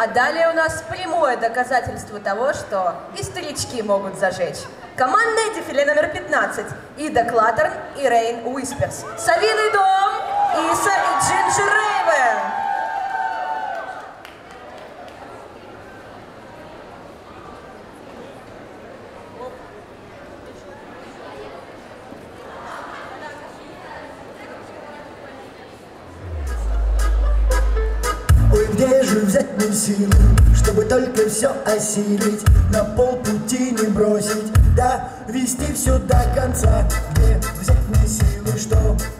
А далее у нас прямое доказательство того, что и старички могут зажечь. Командное дефиле номер 15. Ида Клаттерн и Рейн Уисперс. Совиный дом, взять не силы, чтобы только все осилить, на полпути не бросить, да вести все до конца, где взять не силы, чтобы.